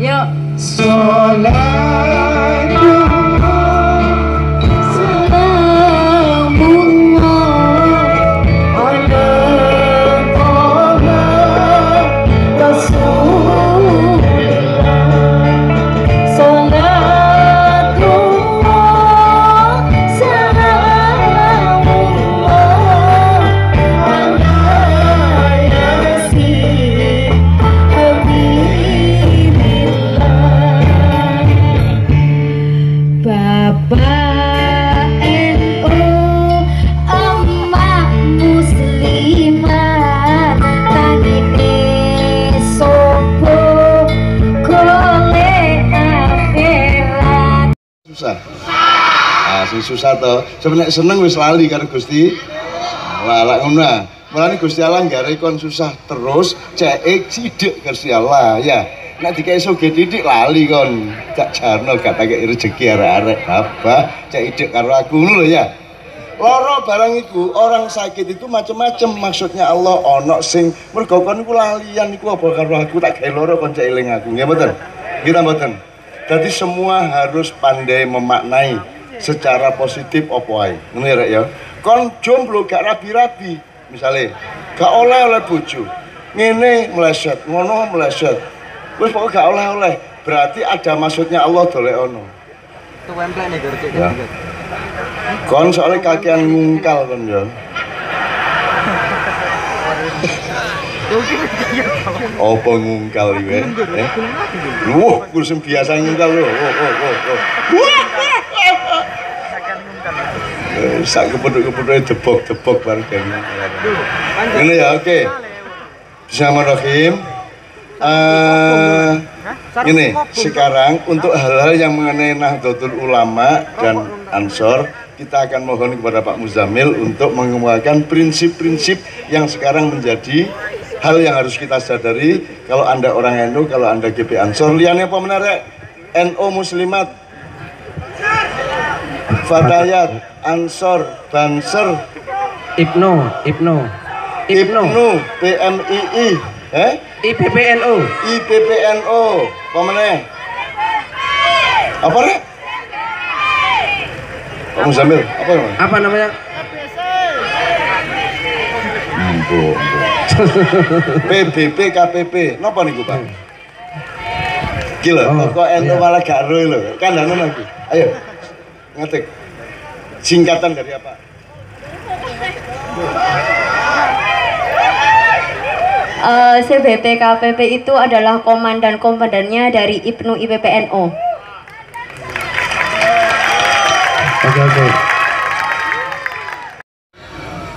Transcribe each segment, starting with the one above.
Yuk. Sebenarnya seneng wis lali karo Gusti. Lah lah ngono ah. mulane Gusti Allah nggare kon susah terus cek sidik Gusti Allah. Ya nek dikai soge titik lali kon. Gak jarno gak pakai rezeki arek-arek apa cek idik karo aku ngono ya. Loro barang iku orang sakit itu macam-macam maksudnya Allah ono sing mergo kon iku lalian iku apa karo aku? Tak gawe loro kon cek eling aku. Nggih mboten? Kita mboten? Jadi semua harus pandai memaknai secara positif opo ae. Ngono ya, Rek ya. Kon jomblo gak rabi-rabi, misalnya gak oleh oleh bojo. Ngene meleset, ngono meleset. Wis pokoknya gak oleh-oleh. Berarti ada maksudnya Allah dolek ono. Ya. Kon soalnya kakean ngungkal kon ya. Apa ngungkal iki? Eh? Wah, kursi biasa ngungkal lho. Oh, oh, oh, oh. Eh, Sak kepeduk-kepeduknya debok-debok baru kayaknya. Ini ya, oke. Bismillahirrahmanirrahim. Eh, ini sekarang untuk hal-hal yang mengenai Nahdlatul Ulama dan Ansor kita akan mohon kepada Pak Muzamil untuk mengemukakan prinsip-prinsip yang sekarang menjadi hal yang harus kita sadari kalau anda orang NU, kalau anda GP Ansor liannya apa menarik? NU Muslimat Fatayat Ansor Banser Ibnu, Ibnu, Ibnu, Ibnu PMII eh? IPPNO apa meneh? apa nih? Pak Muzamil, apa namanya? apa namanya? Mbo, mbo. PBB KPP, napa niku Pak? Gila, Oh, kok ento iya. malah gak ero lho. Kandhanen aku. Ayo. Ngetik. Singkatan dari apa? Eh, CBP KPP itu adalah komandan komandannya dari Ibnu IPPNO. Oke oke.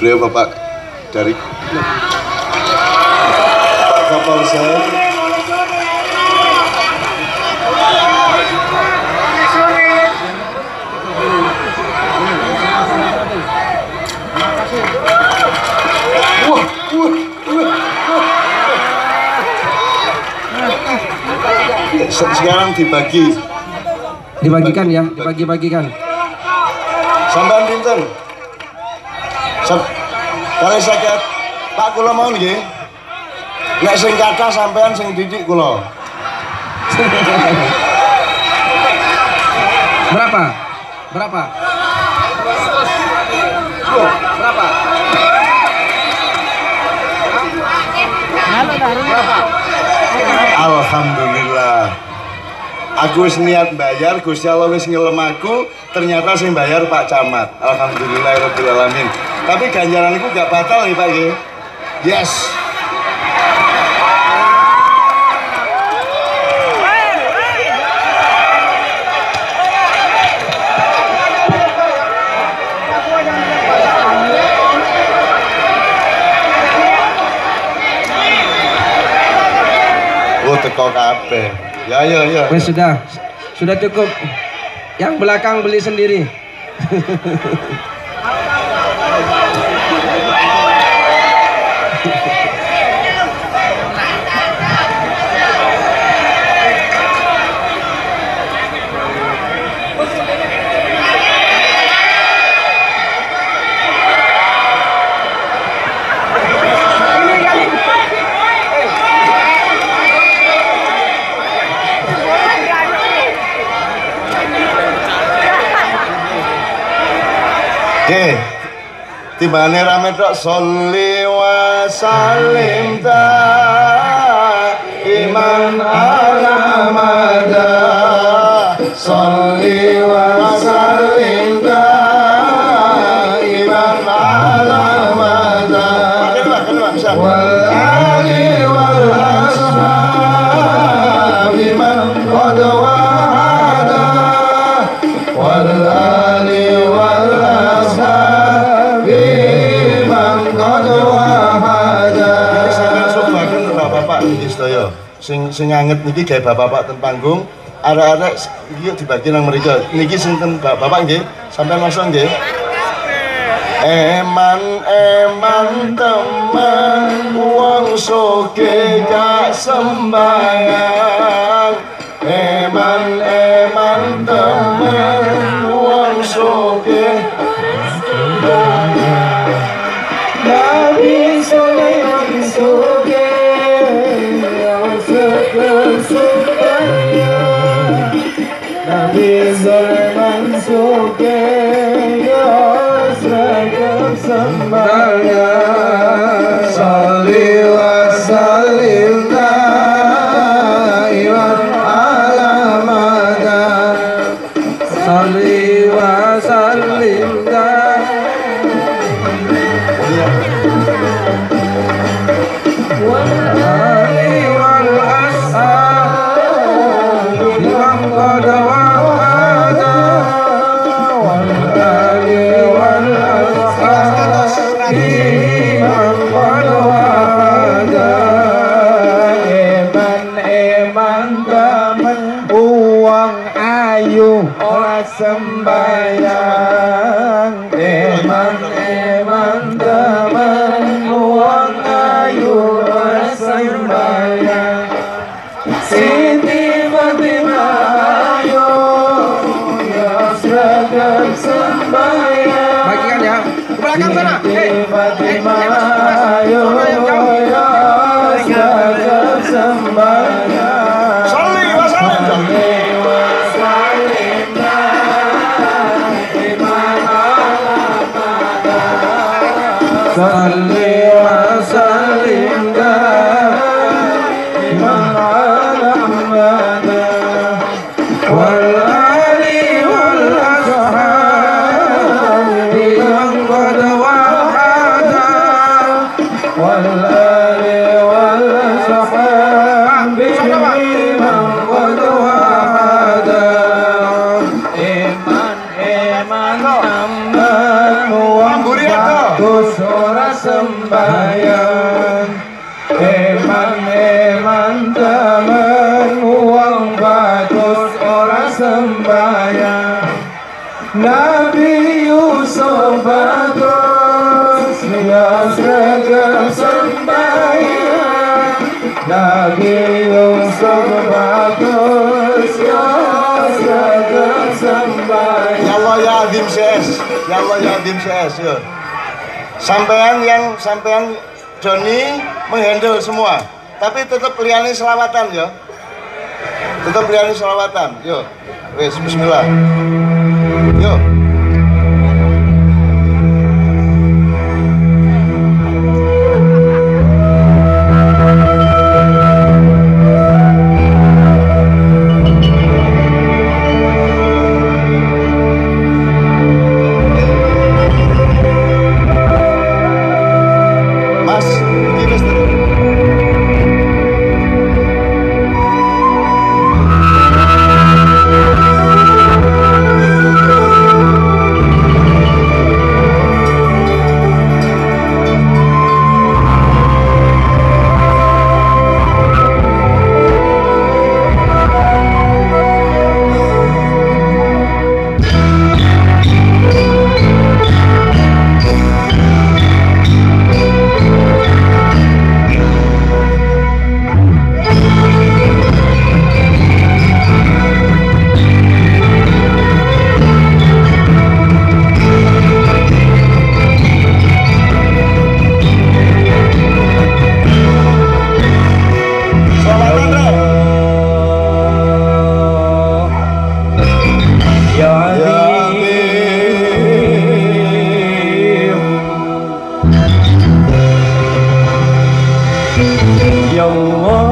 Beliau Bapak dari Pak Kapolsek Wah, wah, wah, wah. Se- Sekarang dibagi Dibagikan ya, dibagi-bagikan. Sampean pinten? Kali sakit Pak kula mau nggih. Nek sing kathah sampean sing didik kula. Berapa? Berapa? Berapa? Alhamdulillah. Aku niat bayar, Gusti Allah wis ngelem ternyata sing bayar Pak Camat. Alhamdulillahirabbil alamin. Tapi ganjaran iku gak batal nih Pak. Yes. Oh teko kabeh. Ya ya ya. Wes sudah, sudah cukup. Yang belakang beli sendiri. tibane rame tok sholli wa salim ta sing anget niki gawe bapak-bapak ten panggung arek-arek iki dibagi nang mereka. niki sinten bapak-bapak nggih sampean langsung nggih Eman eman teman wong soke gak sembarangan Bagikan ya. Ke belakang sana. Hei. Hei. Hei. Hei. tim CS yo. Sampean yang sampean Joni menghandle semua, tapi tetap Liani selawatan ya. Tetap Liani selawatan, yo. Wes bismillah. Yo. Oh.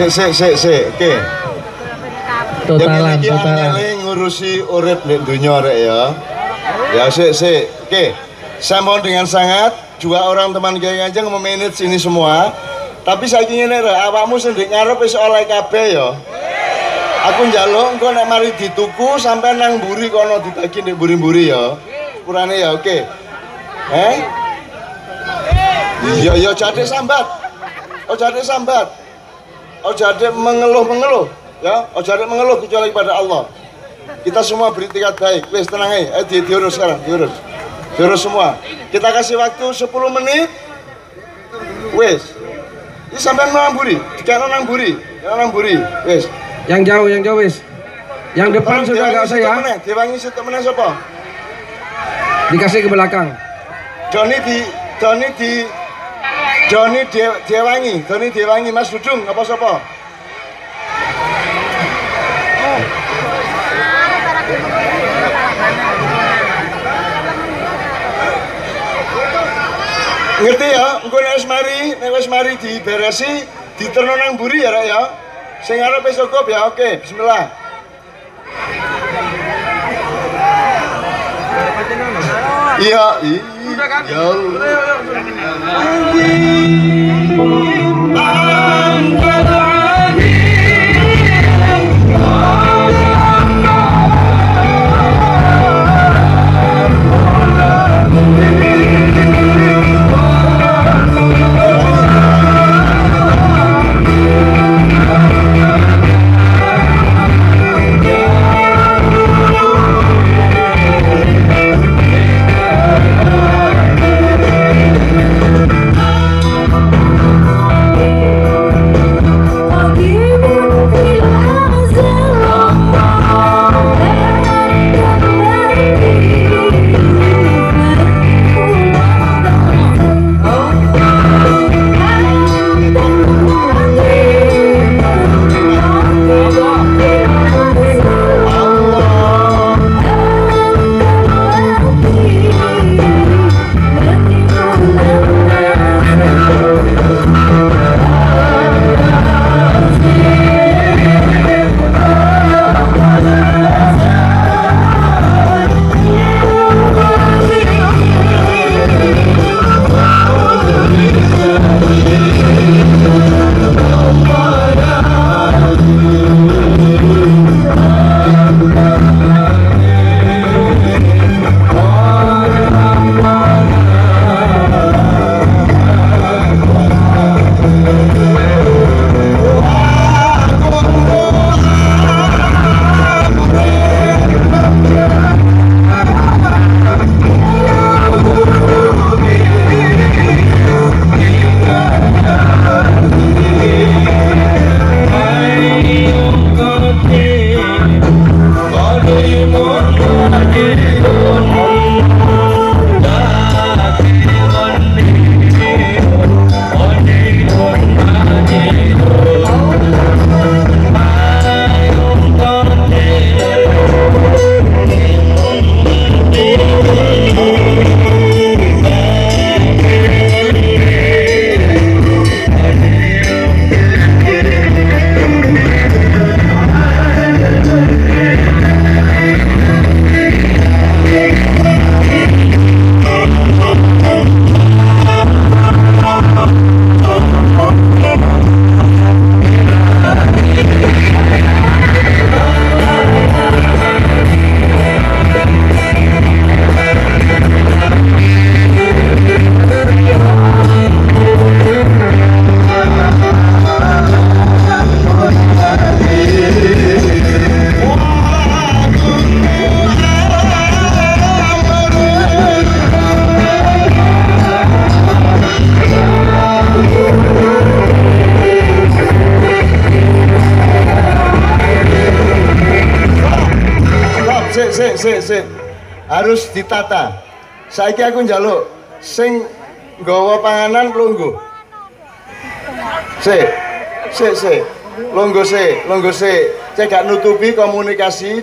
Sik sik sik sik. Oke. Totalan, ini totalan. ngurusi urip nek dunia rek ya. Ya sik sik. Oke. Saya mohon dengan sangat juga orang teman Kiai Kanjeng memanage ini semua. Tapi saiki ngene rek, awakmu sendiri ngarep wis oleh kabeh ya. Aku njaluk engko nek mari dituku sampai nang mburi kono dibagi nek mburi-mburi ya. Kurane ya, oke. Eh? Iya, iya jade sambat. Oh jade sambat. Oh jade mengeluh-mengeluh. Ya, oh jade mengeluh kecuali pada Allah. Kita semua beritikat baik. Wes tenang aja. Eh di, diurus sekarang, diurus. Diurus semua. Kita kasih waktu 10 menit. Wes. Ini sampai nang buri, dikano nang buri, nang buri. Wes. Yang jauh, yang jauh wis. Yang depan sudah agak saya. Diwangi situ meneh sapa? Dikasih ke belakang. Doni di Doni di Doni Dew, Dewangi, Doni Dewangi Mas Dudung apa sapa? Ngerti ya, engko nek wis mari, nek wis mari diberesi, diterno nang mburi ya, Rek ya. Sing arep wis cukup ya, oke, bismillah. Iya, iya. Ya. Harus ditata. Saiki aku njaluk sing nggawa panganan lungguh. Sik. Sik, sik. Lungguh sik, lungguh sik. Cek gak nutupi komunikasi.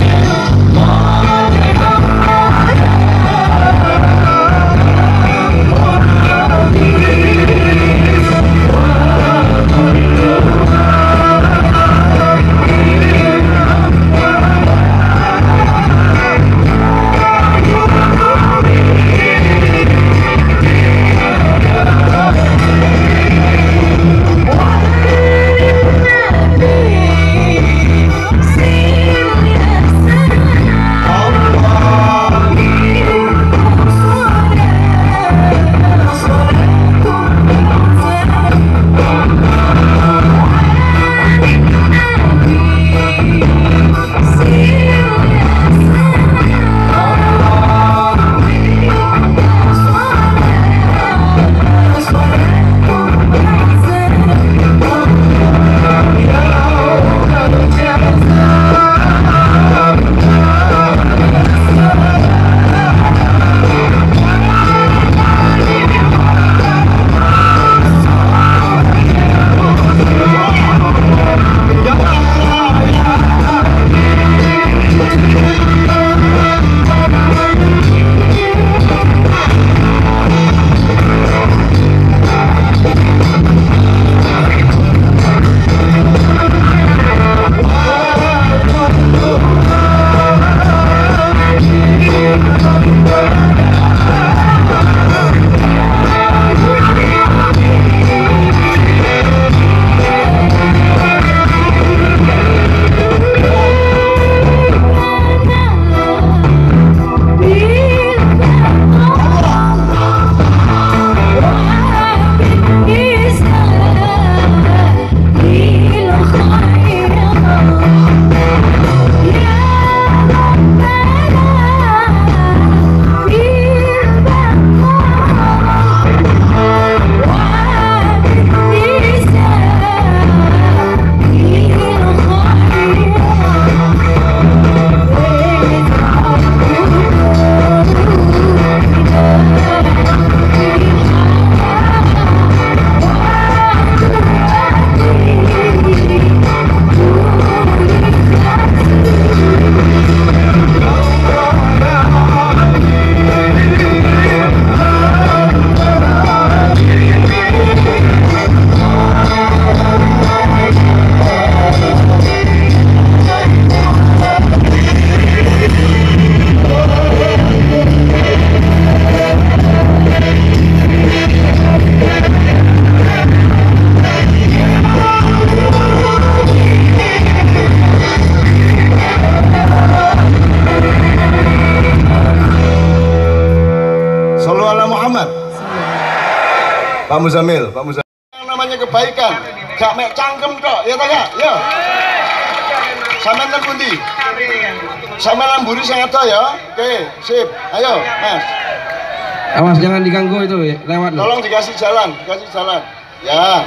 Ya tak? Ya. Sampeyan nang pundi? Sampeyan lamburi sing ada ya. Oke, sip. Ayo, Mas. Awas jangan diganggu itu ya, lewat. Tolong dikasih jalan, dikasih jalan. Ya.